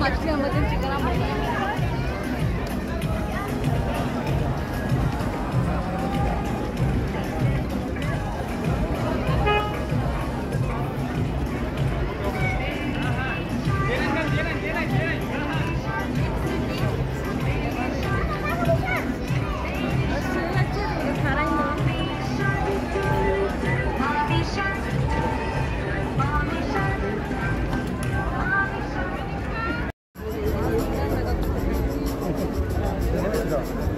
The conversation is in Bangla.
মাছটি আমাদের ঠিকানা Eso.